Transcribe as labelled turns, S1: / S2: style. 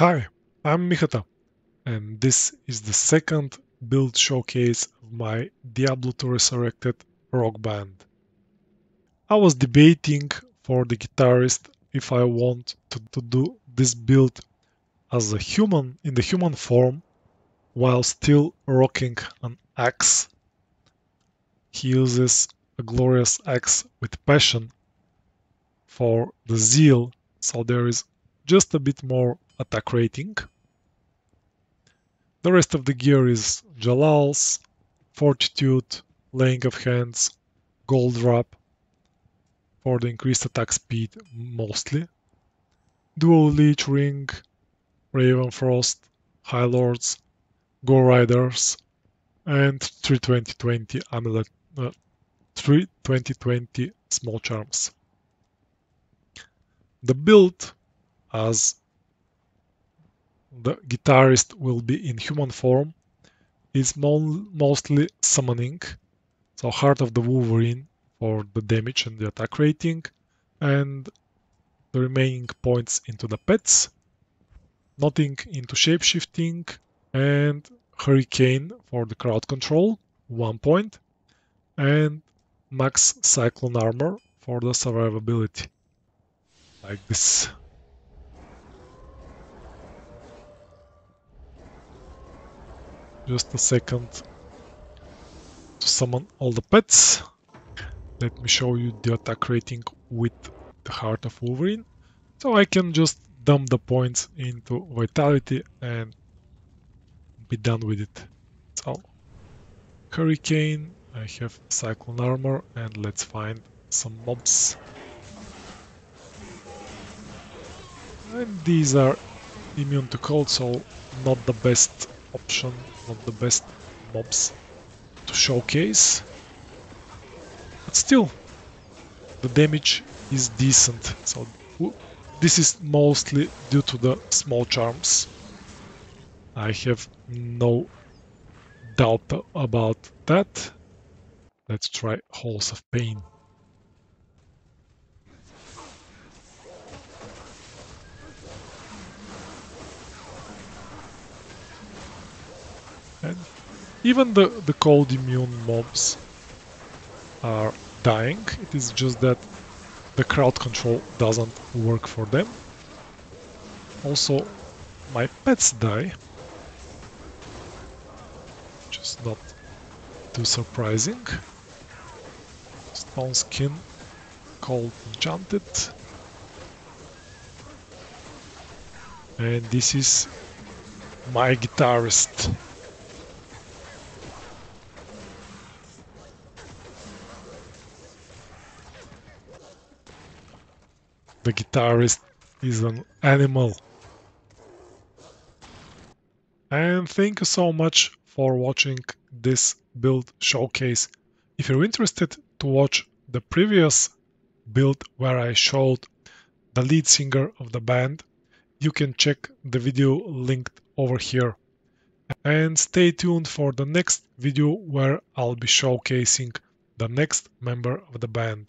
S1: Hi, I'm Mihata, and this is the second build showcase of my Diablo 2 Resurrected rock band. I was debating for the guitarist if I want to, to do this build as a human in the human form while still rocking an axe. He uses a glorious axe with passion for the zeal, so there is just a bit more attack rating. The rest of the gear is Jalal's, Fortitude, Laying of Hands, Goldwrap for the increased attack speed mostly, Dual Leech Ring, Ravenfrost, High Lords, Gore Riders, and 32020 Amulet, uh, 32020 Small Charms. The build as the guitarist will be in human form is mo- mostly summoning, so Heart of the Wolverine for the damage and the attack rating, and the remaining points into the pets, nothing into shapeshifting, and Hurricane for the crowd control, one point, and Max Cyclone Armor for the survivability, like this. Just a second to summon all the pets. Let me show you the attack rating with the Heart of Wolverine. So I can just dump the points into Vitality and be done with it. So, Hurricane, I have Cyclone Armor, and let's find some mobs. And these are immune to cold, so not the best option, not the best mobs to showcase. But still, the damage is decent, so this is mostly due to the small charms. I have no doubt about that. Let's try Halls of Pain. And even the, the cold immune mobs are dying. It is just that the crowd control doesn't work for them. Also, my pets die. Which is not too surprising. Stone skin, cold enchanted. And this is my guitarist. The guitarist is an animal. And thank you so much for watching this build showcase. If you're interested to watch the previous build where I showed the lead singer of the band, you can check the video linked over here. And stay tuned for the next video where I'll be showcasing the next member of the band.